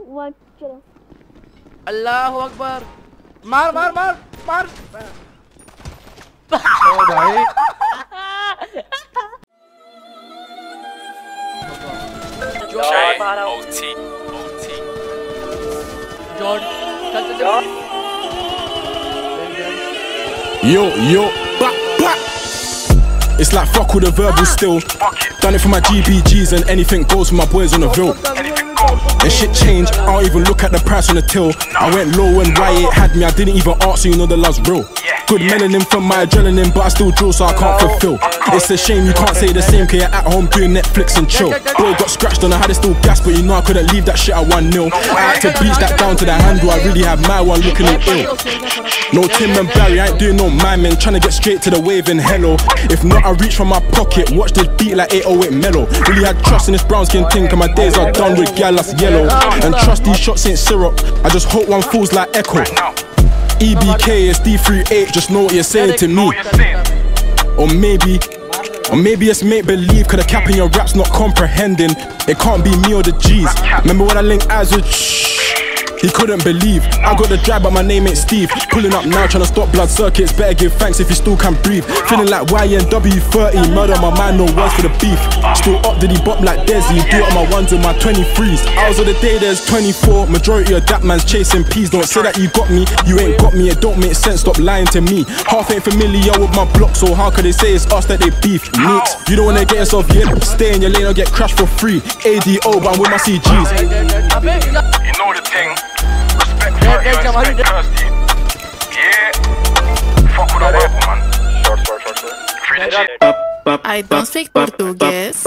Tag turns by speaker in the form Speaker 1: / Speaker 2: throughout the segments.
Speaker 1: Wajah.
Speaker 2: Allahu Akbar. मार मार मार मार
Speaker 3: ओ भाई
Speaker 4: J-O-T, O-T.
Speaker 2: जॉर्ड चल चल चल
Speaker 5: Yo, yo, back, back. It's like fuck all the verbal still. Done it for my GBGs and anything goes for my boys on the bill. and shit changed, I don't even look at the price on the till. I went low and Y8 had me, I didn't even ask, so you know the love's real. Good melanin from my adrenaline, but I still drill, so I can't fulfill. It's a shame you can't say the same, cause you're at home doing Netflix and chill. Boy got scratched on, I had it still gas, but you know I couldn't leave that shit at 1 0. I had to bleach that down to the handle, I really had my one looking ill. No Tim and Barry, I ain't doing no miming. Trying to get straight to the wave and hello. If not, I reach from my pocket. Watch this beat like 808 Melo. Really had trust in this brown skin thing, cause my days are done with gal that's yellow. And trust these shots ain't syrup. I just hope one falls like echo. EBK is D38, just know what you're saying to me. Or maybe. Or maybe it's make believe, cause the cap in your rap's not comprehending. It can't be me or the G's. Remember when I linked eyes with shh? He couldn't believe I got the drive, but my name ain't Steve. Pulling up now, trying to stop blood circuits. Better give thanks if you still can breathe. Feeling like YNW30, murder my mind, no words for the beef. Still up, did he bop like Desi? Do it on my ones and my 23s. Hours of the day, there's 24. Majority of that man's chasing peas. Don't say that you got me, you ain't got me. It don't make sense, stop lying to me. Half ain't familiar with my block, so how could they say it's us that they beef? Nix, you don't wanna get yourself yet. Stay in your lane or get crashed for free. ADO, but I'm with my CGs.
Speaker 4: You know the thing. Respect for
Speaker 2: yeah.
Speaker 4: Fuck with man. Short, short, short, short. Free the.
Speaker 6: I don't speak Portuguese.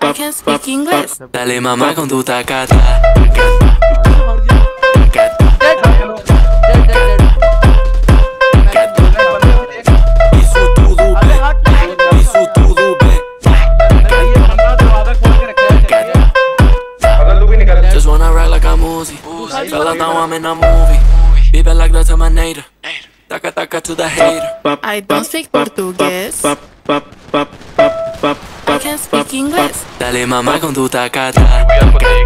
Speaker 6: I can speak English.
Speaker 7: Dale mamá con tu tacata. I'm Uzi. Fella now I'm in a movie. Baby like the Terminator. Taka taka to the hater.
Speaker 6: I don't speak Portuguese. I can speak English.
Speaker 7: Dale mamá con tu tacata.